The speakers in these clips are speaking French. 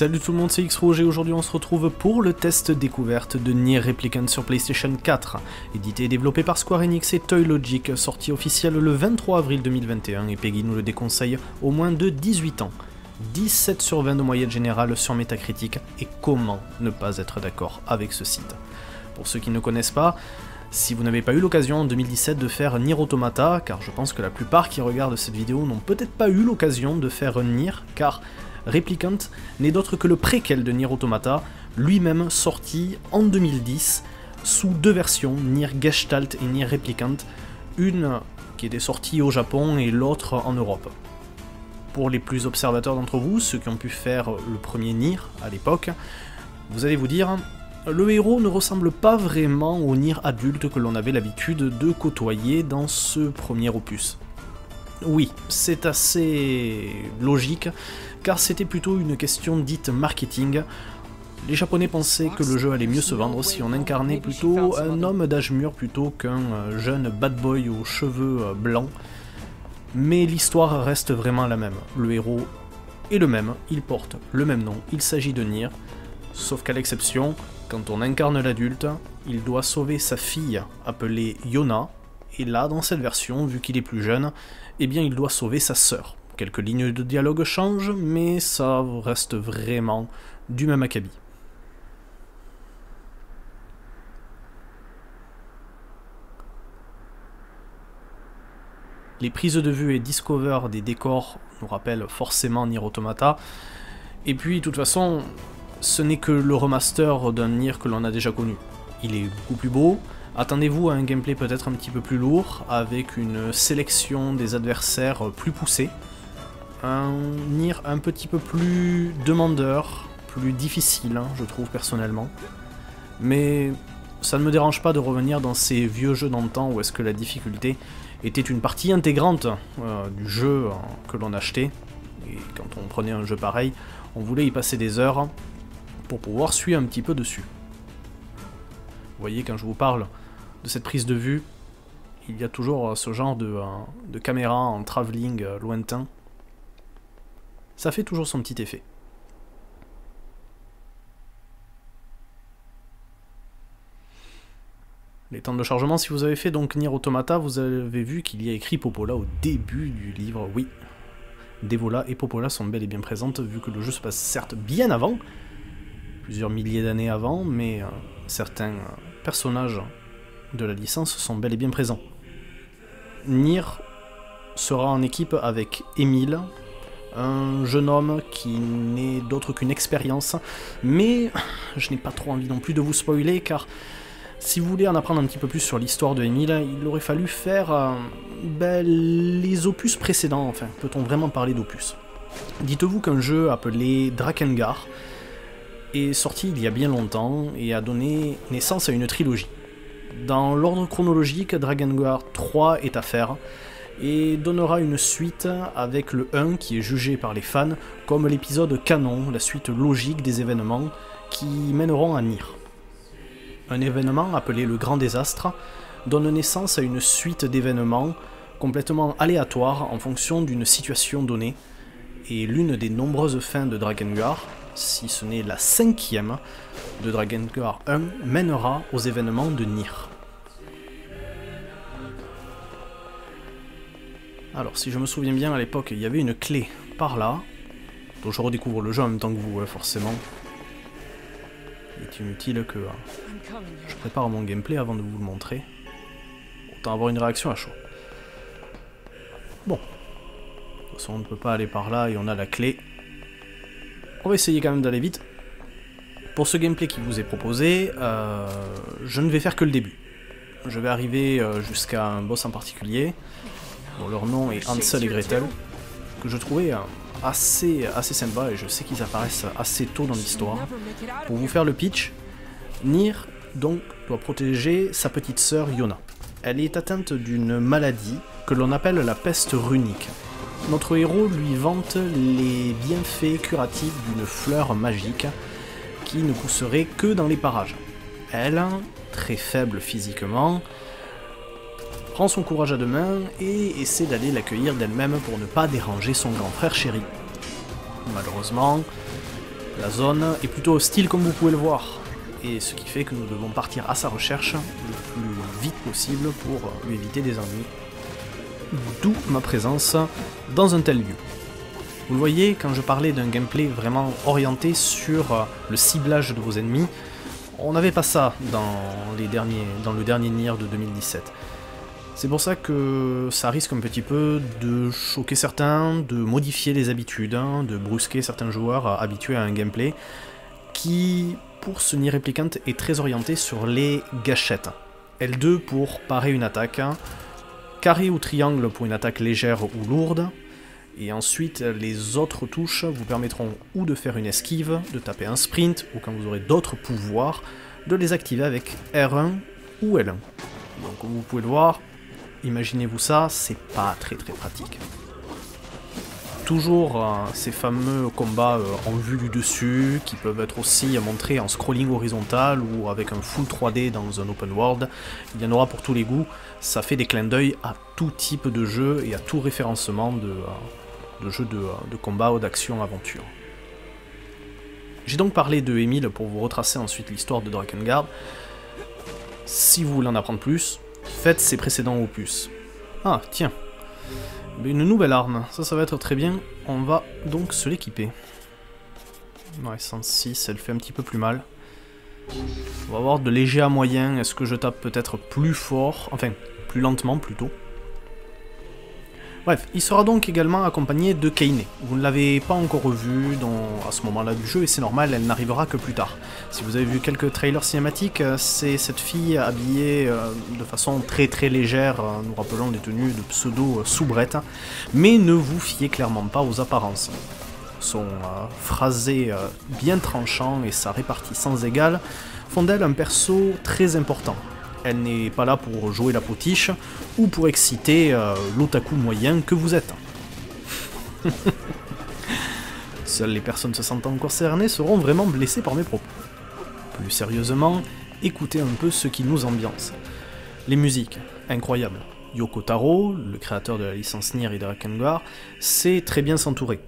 Salut tout le monde, c'est X-Rouge et aujourd'hui on se retrouve pour le test découverte de Nier Replicant sur PlayStation 4, édité et développé par Square Enix et Toy Logic, sorti officiel le 23 avril 2021 et Peggy nous le déconseille au moins de 18 ans. 17 sur 20 de moyenne générale sur Metacritic et comment ne pas être d'accord avec ce site? Pour ceux qui ne connaissent pas, si vous n'avez pas eu l'occasion en 2017 de faire Nier Automata, car je pense que la plupart qui regardent cette vidéo n'ont peut-être pas eu l'occasion de faire Nier, car Replicant n'est d'autre que le préquel de Nier Automata, lui-même sorti en 2010 sous deux versions, Nier Gestalt et Nier Replicant, une qui était sortie au Japon et l'autre en Europe. Pour les plus observateurs d'entre vous, ceux qui ont pu faire le premier Nier à l'époque, vous allez vous dire, le héros ne ressemble pas vraiment au Nier adulte que l'on avait l'habitude de côtoyer dans ce premier opus. Oui, c'est assez logique, car c'était plutôt une question dite marketing. Les japonais pensaient que le jeu allait mieux se vendre si on incarnait plutôt un homme d'âge mûr plutôt qu'un euh, jeune bad boy aux cheveux euh, blancs. Mais l'histoire reste vraiment la même. Le héros est le même, il porte le même nom, il s'agit de Nier, sauf qu'à l'exception, quand on incarne l'adulte, il doit sauver sa fille appelée Yona, et là, dans cette version, vu qu'il est plus jeune, eh bien il doit sauver sa sœur. Quelques lignes de dialogue changent, mais ça reste vraiment du même acabit. Les prises de vue et discover des décors nous rappellent forcément Nier Automata. Et puis, de toute façon, ce n'est que le remaster d'un Nier que l'on a déjà connu. Il est beaucoup plus beau, Attendez-vous à un gameplay peut-être un petit peu plus lourd, avec une sélection des adversaires plus poussée. Un un petit peu plus demandeur, plus difficile, hein, je trouve personnellement. Mais ça ne me dérange pas de revenir dans ces vieux jeux d'antan où est-ce que la difficulté était une partie intégrante euh, du jeu euh, que l'on achetait. Et quand on prenait un jeu pareil, on voulait y passer des heures pour pouvoir suivre un petit peu dessus. Vous voyez, quand je vous parle de cette prise de vue, il y a toujours ce genre de, euh, caméra en travelling euh, lointain. Ça fait toujours son petit effet. Les temps de chargement, si vous avez fait donc Nier Automata, vous avez vu qu'il y a écrit Popola au début du livre, oui. Devola et Popola sont bel et bien présentes, vu que le jeu se passe certes bien avant, plusieurs milliers d'années avant, mais euh, certains personnages de la licence sont bel et bien présents. Nier sera en équipe avec Emile, un jeune homme qui n'est d'autre qu'une expérience, mais je n'ai pas trop envie non plus de vous spoiler car si vous voulez en apprendre un petit peu plus sur l'histoire de Emile, il aurait fallu faire ben, les opus précédents, enfin, peut-on vraiment parler d'opus. Dites-vous qu'un jeu appelé Drakengard est sorti il y a bien longtemps et a donné naissance à une trilogie. Dans l'ordre chronologique, Drakengard 3 est à faire et donnera une suite avec le 1 qui est jugé par les fans comme l'épisode canon, la suite logique des événements qui mèneront à Nier. Un événement appelé le Grand Désastre donne naissance à une suite d'événements complètement aléatoires en fonction d'une situation donnée, et l'une des nombreuses fins de Drakengard, si ce n'est la cinquième de Drakengard 1, mènera aux événements de Nier. Alors, si je me souviens bien, à l'époque, il y avait une clé par là, dont je redécouvre le jeu en même temps que vous, forcément. Il est inutile que euh, je prépare mon gameplay avant de vous le montrer. Autant avoir une réaction à chaud. Bon. De toute façon, on ne peut pas aller par là et on a la clé. On va essayer quand même d'aller vite. Pour ce gameplay qui vous est proposé, euh, je ne vais faire que le début. Je vais arriver euh, jusqu'à un boss en particulier, dont leur nom est Hansel et Gretel, que je trouvais euh, assez, assez sympa, et je sais qu'ils apparaissent assez tôt dans l'histoire. Pour vous faire le pitch, Nier donc doit protéger sa petite sœur Yona. Elle est atteinte d'une maladie que l'on appelle la peste runique. Notre héros lui vante les bienfaits curatifs d'une fleur magique qui ne pousserait que dans les parages. Elle, très faible physiquement, prend son courage à deux mains et essaie d'aller l'accueillir d'elle-même pour ne pas déranger son grand frère chéri. Malheureusement, La zone est plutôt hostile comme vous pouvez le voir, et ce qui fait que nous devons partir à sa recherche le plus vite possible pour lui éviter des ennuis. D'où ma présence dans un tel lieu. Vous le voyez, quand je parlais d'un gameplay vraiment orienté sur le ciblage de vos ennemis, on n'avait pas ça dans, les derniers, dans le dernier Nier de 2017. C'est pour ça que ça risque un petit peu de choquer certains, de modifier les habitudes, hein, de brusquer certains joueurs habitués à un gameplay qui, pour ce Nier Replicant, est très orienté sur les gâchettes. L2 pour parer une attaque, carré ou triangle pour une attaque légère ou lourde, et ensuite les autres touches vous permettront ou de faire une esquive, de taper un sprint, ou quand vous aurez d'autres pouvoirs, de les activer avec R1 ou L1. Donc comme vous pouvez le voir, Imaginez-vous ça, c'est pas très très pratique. Toujours euh, ces fameux combats euh, en vue du dessus, qui peuvent être aussi montrés en scrolling horizontal ou avec un full 3D dans un open world. Il y en aura pour tous les goûts, ça fait des clins d'œil à tout type de jeu et à tout référencement de, euh, jeux de, de combat ou d'action-aventure. J'ai donc parlé de Emile pour vous retracer ensuite l'histoire de Drakengard. Si vous voulez en apprendre plus, Faites ses précédents opus. Ah, tiens. Une nouvelle arme, ça, ça va être très bien. On va donc se l'équiper. Ouais, 106, elle fait un petit peu plus mal. On va avoir de léger à moyen. Est-ce que je tape peut-être plus fort? Enfin, plus lentement plutôt. Bref, il sera donc également accompagné de Kaine. Vous ne l'avez pas encore vu à ce moment-là du jeu et c'est normal, elle n'arrivera que plus tard. Si vous avez vu quelques trailers cinématiques, euh, c'est cette fille habillée euh, de façon très très légère, euh, nous rappelons des tenues de pseudo soubrette, mais ne vous fiez clairement pas aux apparences. Son phrasé bien tranchant et sa répartie sans égale font d'elle un perso très important. Elle n'est pas là pour jouer la potiche ou pour exciter euh, l'otaku moyen que vous êtes. Seules les personnes se sentant concernées seront vraiment blessées par mes propos. Plus sérieusement, écoutez un peu ce qui nous ambiance. Les musiques, incroyables. Yoko Taro, le créateur de la licence Nier et de Rakengar, sait très bien s'entourer.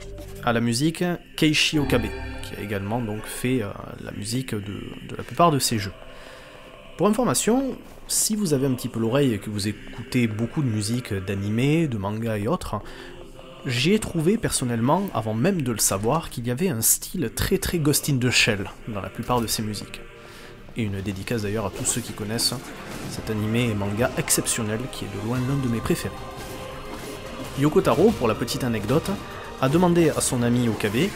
À la musique, Keishi Okabe, qui a également donc fait euh, la musique de la plupart de ses jeux. Pour information, si vous avez un petit peu l'oreille et que vous écoutez beaucoup de musique d'anime, de manga et autres, j'ai trouvé personnellement, avant même de le savoir, qu'il y avait un style très très Ghost in the Shell dans la plupart de ces musiques. Et une dédicace d'ailleurs à tous ceux qui connaissent cet animé et manga exceptionnel qui est de loin l'un de mes préférés. Yoko Taro, pour la petite anecdote, a demandé à son ami Okabe,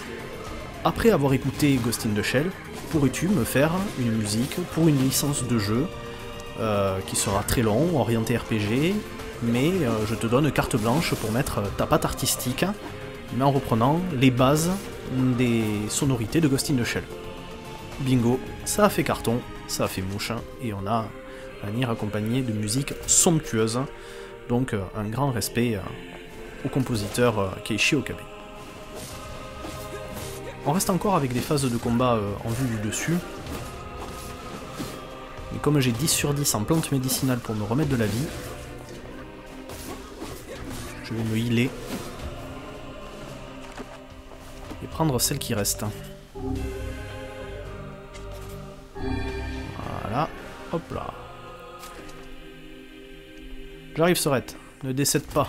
après avoir écouté Ghost in the Shell, pourrais-tu me faire une musique pour une licence de jeu euh, qui sera très long, orienté RPG, mais euh, je te donne carte blanche pour mettre ta patte artistique, mais en reprenant les bases des sonorités de Ghost in Shell. Bingo, ça a fait carton, ça a fait mouche, et on a un IR accompagné de musique somptueuse, donc euh, un grand respect au compositeur Keishi Okabe. On reste encore avec des phases de combat euh, en vue du dessus. Mais comme j'ai 10 sur 10 en plantes médicinales pour me remettre de la vie, je vais me healer. Et prendre celle qui reste. Voilà. Hop là. J'arrive, Sorette. Ne décède pas.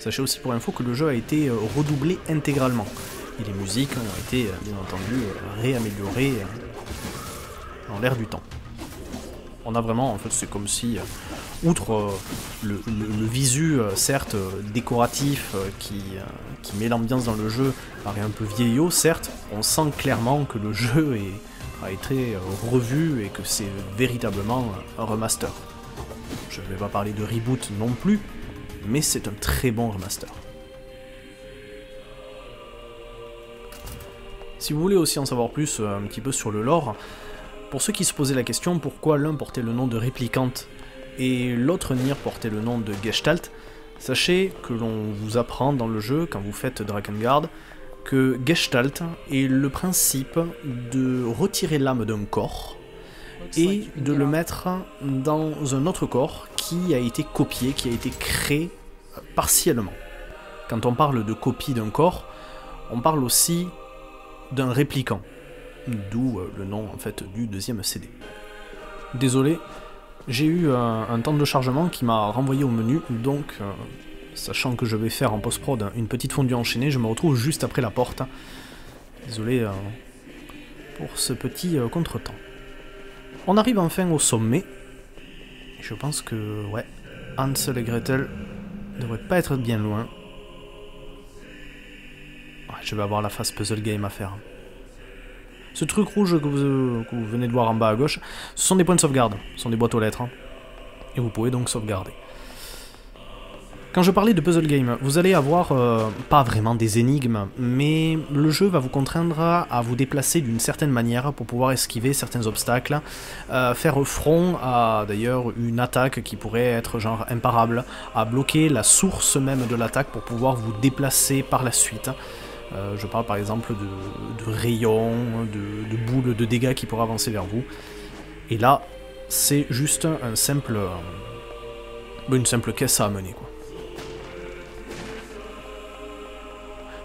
Sachez aussi pour info que le jeu a été euh, redoublé intégralement. Et les musiques ont été, euh, bien entendu, euh, réaméliorées en l'air du temps. On a vraiment, en fait, c'est comme si, outre le, visu, certes, décoratif, qui, qui met l'ambiance dans le jeu, paraît un peu vieillot, certes, on sent clairement que le jeu a été revu et que c'est véritablement un remaster. Je ne vais pas parler de reboot non plus, mais c'est un très bon remaster. Si vous voulez aussi en savoir plus euh, un petit peu sur le lore, pour ceux qui se posaient la question pourquoi l'un portait le nom de Réplicante et l'autre Nier portait le nom de Gestalt, sachez que l'on vous apprend dans le jeu, quand vous faites Drakengard, que Gestalt est le principe de retirer l'âme d'un corps et de le mettre dans un autre corps qui a été copié, qui a été créé partiellement. quand on parle de copie d'un corps, on parle aussi d'un répliquant. D'où euh, le nom en fait du deuxième CD. Désolé, j'ai eu un, temps de chargement qui m'a renvoyé au menu, donc euh, sachant que je vais faire en post-prod une petite fondue enchaînée, je me retrouve juste après la porte. Désolé euh, pour ce petit contretemps. On arrive enfin au sommet. je pense que, ouais, Hansel et Gretel devraient pas être bien loin. je vais avoir la phase puzzle game à faire. Ce truc rouge que vous, venez de voir en bas à gauche, ce sont des points de sauvegarde, ce sont des boîtes aux lettres. Hein. Et vous pouvez donc sauvegarder. Quand je parlais de puzzle game, vous allez avoir euh, pas vraiment des énigmes, mais le jeu va vous contraindre à vous déplacer d'une certaine manière pour pouvoir esquiver certains obstacles, euh, faire front à d'ailleurs une attaque qui pourrait être genre imparable, à bloquer la source même de l'attaque pour pouvoir vous déplacer par la suite. Euh, je parle par exemple de, rayons, de, boules de dégâts qui pourraient avancer vers vous. Et là, c'est juste un simple, une simple caisse à amener. Quoi.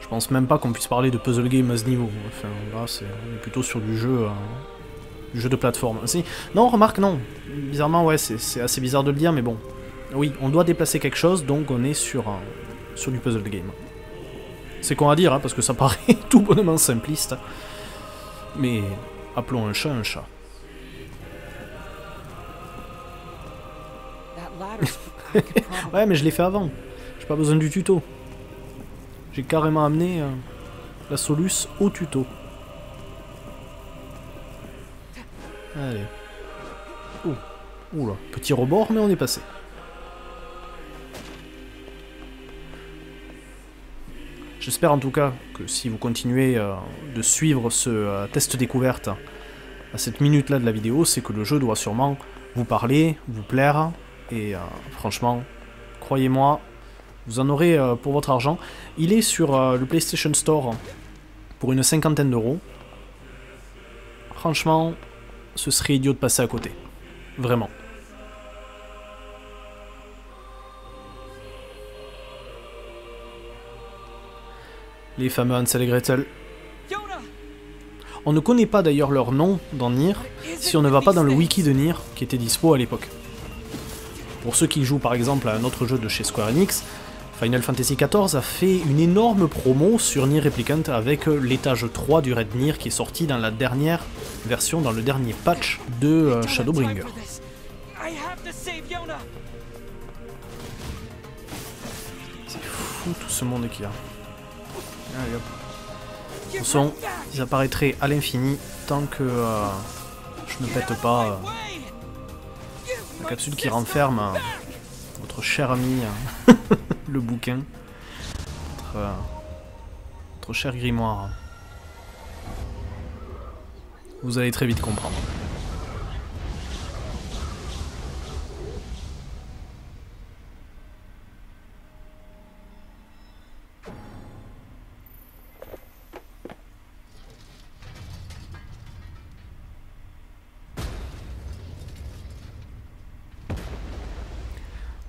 Je pense même pas qu'on puisse parler de puzzle game à ce niveau. Enfin, là, c'est, on est plutôt sur du jeu, euh, du jeu de plateforme. Si. Non, remarque, non. Bizarrement, ouais, c'est, assez bizarre de le dire, mais bon. Oui, on doit déplacer quelque chose, donc on est sur, sur du puzzle game. C'est con à dire, hein, parce que ça paraît tout bonnement simpliste. Mais appelons un chat un chat. ouais, mais je l'ai fait avant. J'ai pas besoin du tuto. J'ai carrément amené euh, la Solus au tuto. Allez. Ouh. Oula. Petit rebord, mais on est passé. J'espère en tout cas que si vous continuez euh, de suivre ce euh, test découverte à cette minute-là de la vidéo, c'est que le jeu doit sûrement vous parler, vous plaire, et franchement, croyez-moi, vous en aurez euh, pour votre argent. Il est sur euh, le PlayStation Store pour une cinquantaine d'euros. Franchement, ce serait idiot de passer à côté. Vraiment. Les fameux Hansel et Gretel. On ne connaît pas d'ailleurs leur nom dans Nier si on ne va pas dans le wiki de Nier qui était dispo à l'époque. Pour ceux qui jouent par exemple à un autre jeu de chez Square Enix, Final Fantasy XIV a fait une énorme promo sur Nier Replicant avec euh, l'étage 3 du Red Nier qui est sorti dans la dernière version, dans le dernier patch de euh, Shadowbringer. C'est fou tout ce monde qu'il y a. Allez hop. De toute façon, ils apparaîtraient à l'infini tant que euh, je ne pète pas la capsule qui renferme votre cher ami. le bouquin. Notre, cher grimoire. Vous allez très vite comprendre.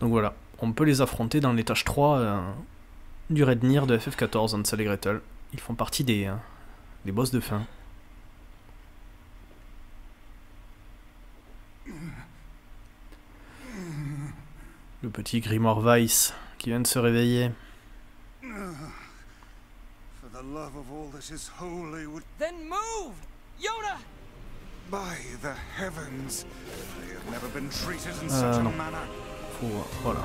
Donc voilà on peut les affronter dans l'étage 3 euh, du Red Nier de FF14, Hansel et Gretel. Ils font partie des, euh, des boss de fin. Le petit grimoire Weiss qui vient de se réveiller. Then move! Yoda! By the heavens, I have never been treated in such a manner. Faut, voilà.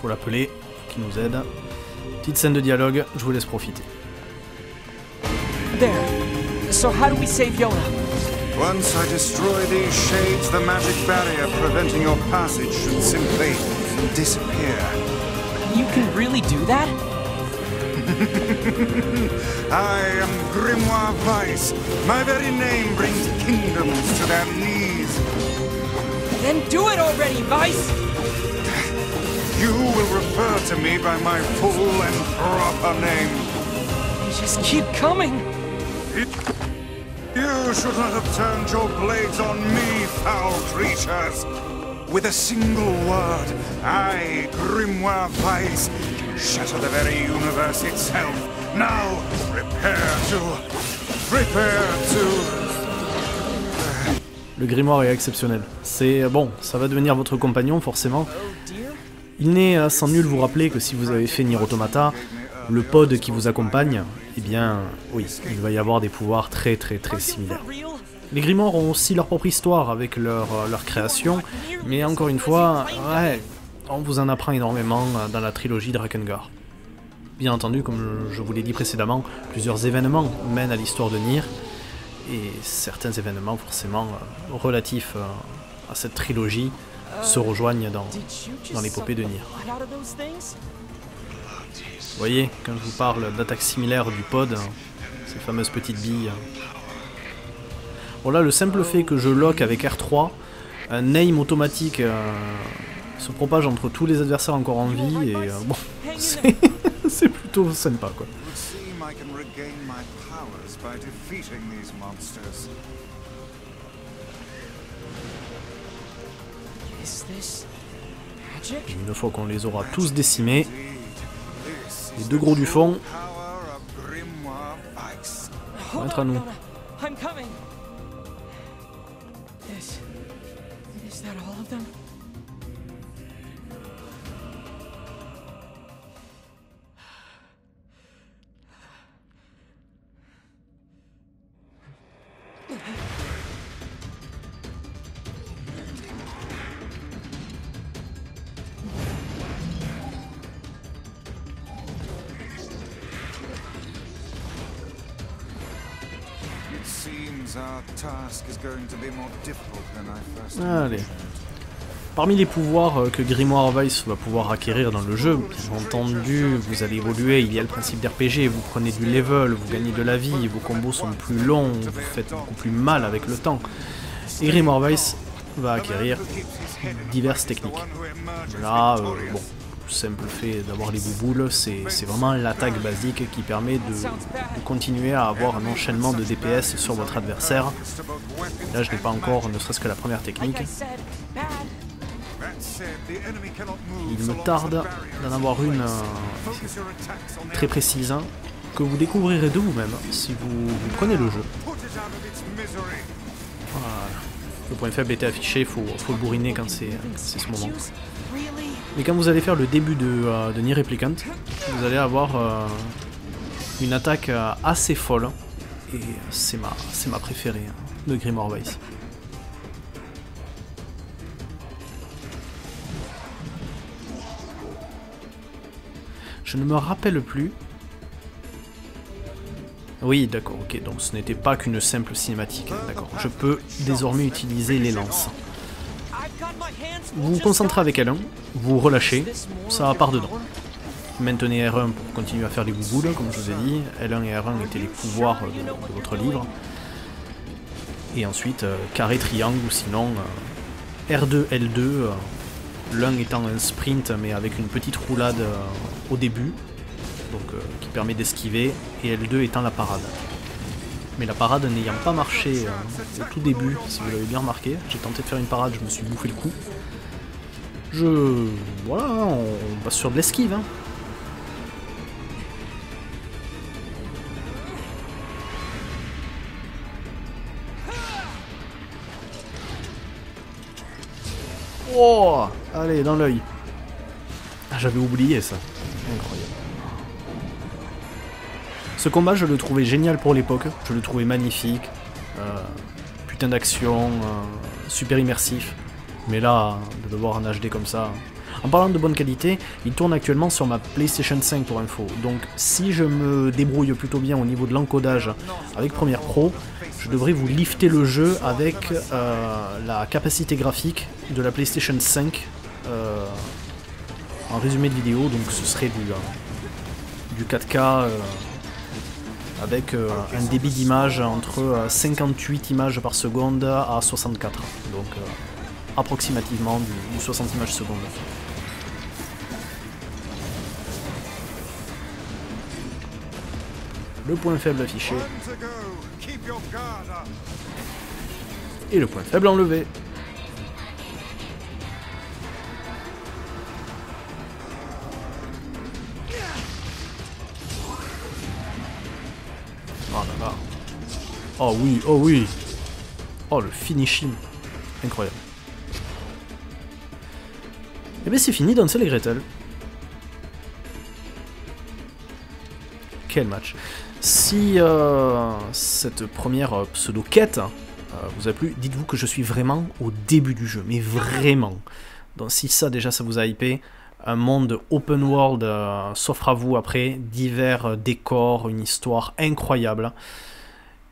Faut l'appeler, qui nous aide. Petite scène de dialogue, je vous laisse profiter. There. So how do we save Yoda? Once I destroy these shades, the magic barrier preventing your passage should simply disappear. You can really do that? I am Grimoire Weiss. My very name brings kingdoms to their knees. Then do it already, Weiss! You will refer to me by my full and proper name. just keep coming. You should not have turned your blades on me, foul creatures. With a single word, I, Grimoire Weiss, shatter the very universe itself. Now, prepare to. Prepare to. Le grimoire est exceptionnel. C'est bon, ça va devenir votre compagnon forcément. Il n'est euh, sans nul vous rappeler que si vous avez fait Nier Automata, le pod qui vous accompagne, eh bien, oui, il va y avoir des pouvoirs très très très similaires. Les grimoires ont aussi leur propre histoire avec leur, euh, création, mais encore une fois, on vous en apprend énormément euh, dans la trilogie Drakengard. Bien entendu, comme je vous l'ai dit précédemment, plusieurs événements mènent à l'histoire de Nier, et certains événements forcément relatifs à cette trilogie se rejoignent dans, dans l'épopée de Nier. Vous voyez, quand je vous parle d'attaque similaire du pod, hein, ces fameuses petites billes. hein. Bon le simple fait que je lock avec R3, un name automatique euh, se propage entre tous les adversaires encore en vie, et euh, bon, c'est plutôt sympa quoi. Et une fois qu'on les aura tous décimés, les deux gros du fond. Hold Entre on, nous. Is that all of them? Allez. Parmi les pouvoirs euh, que Grimoire Vice va pouvoir acquérir dans le jeu, bien entendu, vous allez évoluer, il y a le principe d'RPG, vous prenez du level, vous gagnez de la vie, vos combos sont plus longs, vous faites beaucoup plus mal avec le temps. Et Grimoire Vice va acquérir diverses techniques. Là, euh, bon, simple fait d'avoir les bouboules, c'est vraiment l'attaque basique qui permet de, continuer à avoir un enchaînement de DPS sur votre adversaire. Là, je n'ai pas encore ne serait-ce que la première technique. Il me tarde d'en avoir une euh, très précise hein, que vous découvrirez de vous-même si vous, prenez le jeu. Le point faible était affiché, il faut, faut le bourriner quand c'est ce moment. Mais quand vous allez faire le début de, euh, de Nier Replicant, vous allez avoir euh, une attaque euh, assez folle. Et c'est ma, ma préférée hein, de Grimoire Vice. Je ne me rappelle plus. Oui, d'accord, ok, donc ce n'était pas qu'une simple cinématique, hein, d'accord. Je peux désormais utiliser les lances. Vous vous concentrez avec L1, vous relâchez, ça part dedans. Maintenez R1 pour continuer à faire les bouboules, comme je vous ai dit. L1 et R1 étaient les pouvoirs de, votre livre. Et ensuite, euh, carré, triangle, ou sinon euh, R2, L2, euh, l'un étant un sprint mais avec une petite roulade euh, au début, donc qui permet d'esquiver, et L2 étant la parade. Mais la parade n'ayant pas marché au tout début, si vous l'avez bien remarqué, j'ai tenté de faire une parade, je me suis bouffé le coup. Je... Voilà, hein, on, passe sur de l'esquive. Hein. Oh Allez, dans l'œil. Ah, j'avais oublié ça. Incroyable. Ce combat, je le trouvais génial pour l'époque. Je le trouvais magnifique. Euh, putain d'action, euh, super immersif. Mais là, de le voir en HD comme ça. En parlant de bonne qualité, il tourne actuellement sur ma PlayStation 5 pour info. Donc si je me débrouille plutôt bien au niveau de l'encodage avec Premiere Pro, je devrais vous lifter le jeu avec euh, la capacité graphique de la PlayStation 5 euh, en résumé de vidéo. Donc ce serait du, euh, du 4K euh, avec un débit d'image entre euh, 58 images par seconde à 64. Donc approximativement du, 60 images secondes. Le point faible affiché. Et le point faible enlevé. Oh là là. Oh oui, oh oui. Oh le finishing. Incroyable. Et bien c'est fini Dansel et Gretel. Quel match. Si euh, cette première euh, pseudo-quête euh, vous a plu, dites-vous que je suis vraiment au début du jeu, mais vraiment. Donc si ça déjà ça vous a hypé, un monde open world s'offre à vous après, divers décors, une histoire incroyable.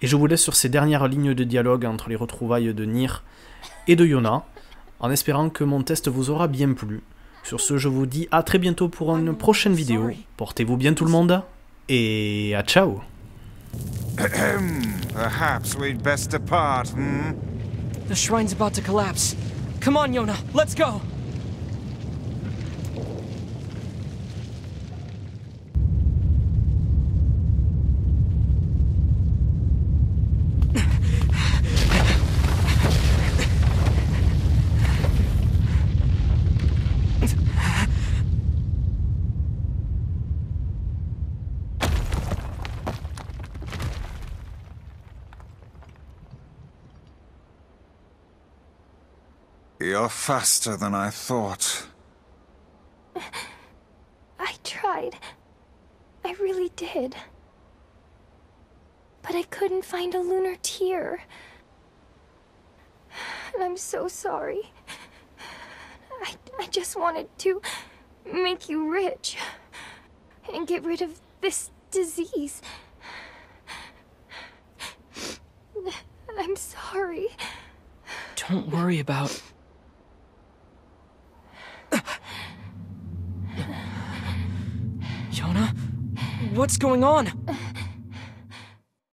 Et je vous laisse sur ces dernières lignes de dialogue entre les retrouvailles de Nir et de Yona, en espérant que mon test vous aura bien plu. Sur ce, je vous dis à très bientôt pour une prochaine vidéo. Portez-vous bien tout le monde, et à ciao Perhaps we'd best depart, hmm? The shrine's about to collapse. Come on, Yona, let's go! You're faster than I thought. I tried. I really did. But I couldn't find a lunar tear. And I'm so sorry. I, I just wanted to make you rich. And get rid of this disease. I'm sorry. Don't worry about... What's going on?